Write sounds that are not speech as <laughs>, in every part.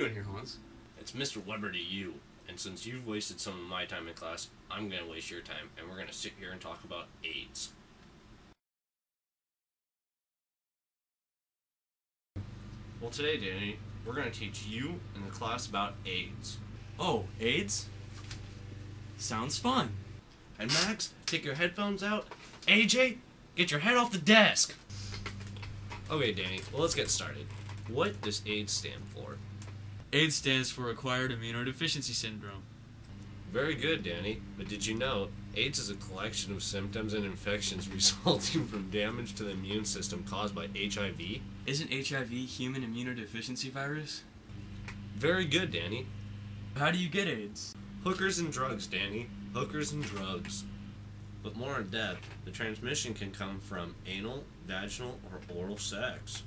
you in here. It's Mr. Weber to you. And since you've wasted some of my time in class, I'm going to waste your time, and we're going to sit here and talk about AIDS. Well, today, Danny, we're going to teach you and the class about AIDS. Oh, AIDS? Sounds fun. And Max, take your headphones out. AJ, get your head off the desk! Okay, Danny, well, let's get started. What does AIDS stand for? AIDS stands for Acquired Immunodeficiency Syndrome. Very good, Danny. But did you know AIDS is a collection of symptoms and infections <laughs> resulting from damage to the immune system caused by HIV? Isn't HIV human immunodeficiency virus? Very good, Danny. How do you get AIDS? Hookers and drugs, Danny. Hookers and drugs. But more in depth, the transmission can come from anal, vaginal, or oral sex.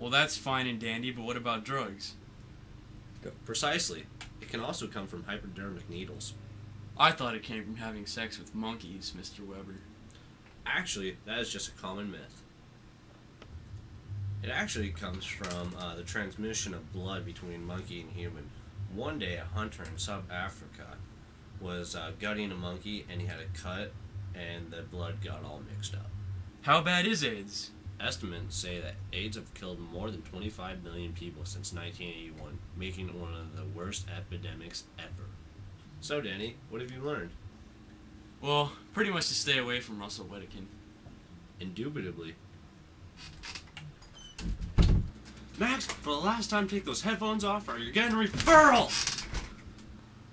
Well, that's fine and dandy, but what about drugs? Precisely. It can also come from hypodermic needles. I thought it came from having sex with monkeys, Mr. Weber. Actually, that is just a common myth. It actually comes from uh, the transmission of blood between monkey and human. One day, a hunter in South Africa was uh, gutting a monkey and he had a cut, and the blood got all mixed up. How bad is AIDS? Estimates say that AIDS have killed more than 25 million people since 1981, making it one of the worst epidemics ever. So, Danny, what have you learned? Well, pretty much to stay away from Russell Wedekind. Indubitably. Max, for the last time, take those headphones off or you're getting a referral!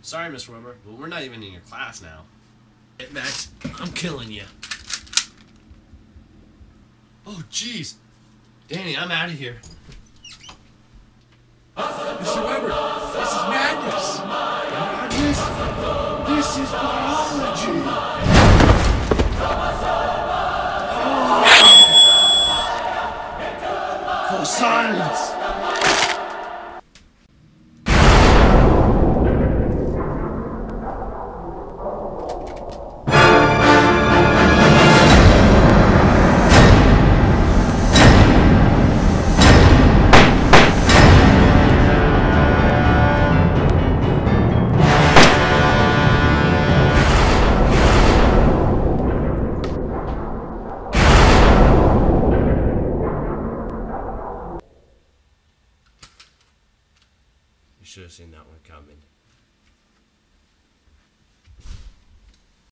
Sorry, Miss Weber, but we're not even in your class now. Hey, Max, I'm killing you. Oh, jeez. Danny, I'm out of here. Mr. Weber, this is madness. Madness? This is biology. Oh. For science. Should have seen that one coming.